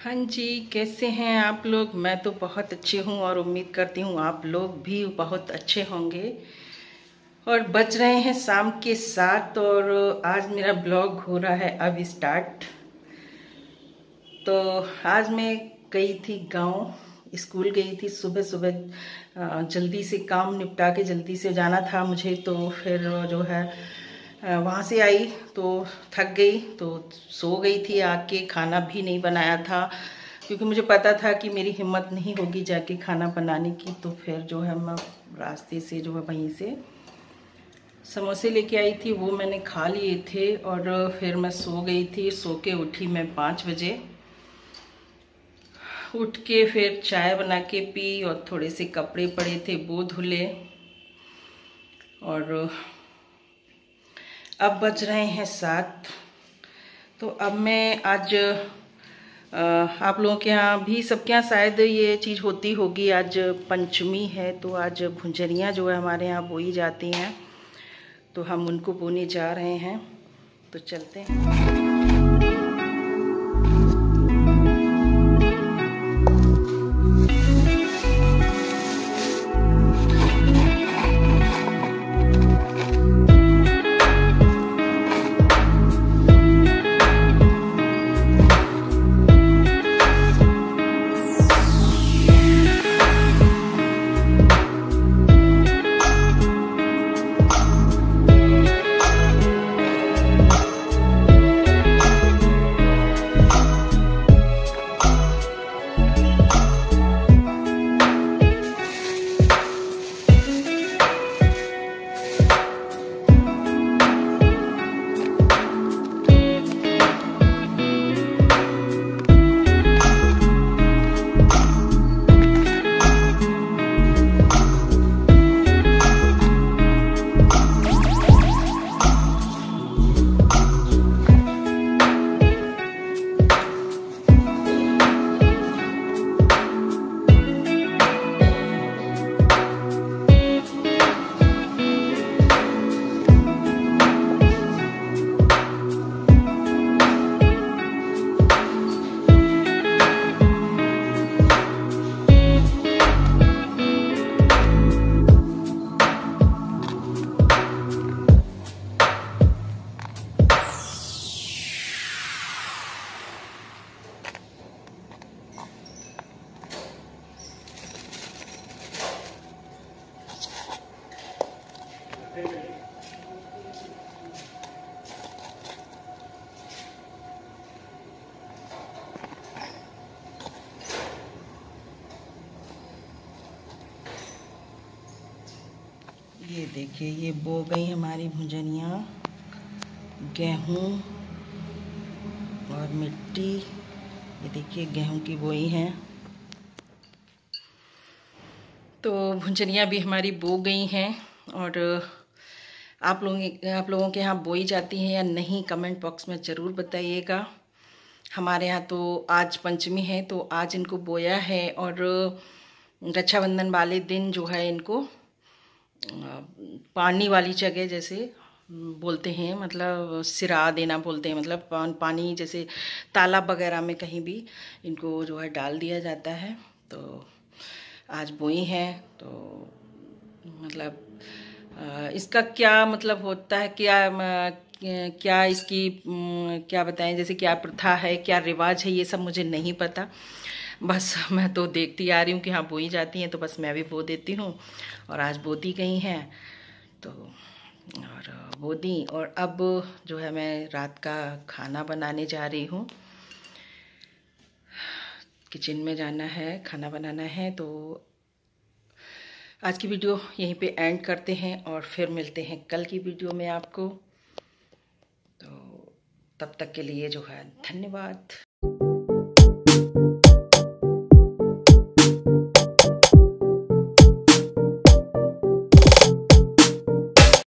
हाँ जी, कैसे हैं आप लोग? मैं तो बहुत अच्छे हूँ और उम्मीद करती हूँ आप लोग भी बहुत अच्छे होंगे। और बज रहे हैं शाम के साथ और आज मेरा ब्लॉग हो रहा है अब स्टार्ट। तो आज मैं गई थी गाँव, स्कूल गई थी सुबह सुबह जल्दी से काम निपटा के जल्दी से जाना था मुझे तो फिर जो है वहाँ से आई तो थक गई तो सो गई थी आके खाना भी नहीं बनाया था। क्योंकि मुझे पता था कि मेरी हिम्मत नहीं होगी जाके खाना बनाने की तो फिर जो है मैं रास्ते से जो है वहीं से समोसे लेके आई थी, वो मैंने खा लिए थे और फिर मैं सो गई थी। सो के उठी मैं पाँच बजे। उठ के फिर चाय बना के पी और थोड़े से कपड़े पड़े थे, वो धुले और अब बज रहे हैं सात। तो अब मैं आज आप लोगों के यहाँ भी सबके यहाँ शायद ये चीज़ होती होगी। आज पंचमी है तो आज भुंजरियाँ जो है हमारे यहाँ बोई जाती हैं। तो हम उनको बोने जा रहे हैं। तो चलते हैं। ये देखिए, ये बो गई हमारी भुंजनिया, गेहूँ और मिट्टी। ये देखिए, गेहूँ की बोई है। तो भुंजनिया भी हमारी बो गई हैं और आप लोगों आप लोगों के यहाँ बोई जाती हैं या नहीं, कमेंट बॉक्स में ज़रूर बताइएगा। हमारे यहाँ तो आज पंचमी है तो आज इनको बोया है और रक्षाबंधन वाले दिन जो है इनको पानी वाली जगह जैसे बोलते हैं मतलब सिरा देना बोलते हैं मतलब पानी जैसे तालाब वगैरह में कहीं भी इनको जो है डाल दिया जाता है। तो आज बोई हैं तो मतलब इसका क्या मतलब होता है, क्या क्या इसकी क्या बताएँ, जैसे क्या प्रथा है, क्या रिवाज है, ये सब मुझे नहीं पता। बस मैं तो देखती आ रही हूँ कि हाँ बोई जाती हैं तो बस मैं भी बो देती हूँ। और आज बोती गई हैं तो और बो दी और अब जो है, मैं रात का खाना बनाने जा रही हूँ। किचन में जाना है, खाना बनाना है तो आज की वीडियो यहीं पे एंड करते हैं, और फिर मिलते हैं कल की वीडियो में आपको। तो तब तक के लिए जो है, धन्यवाद।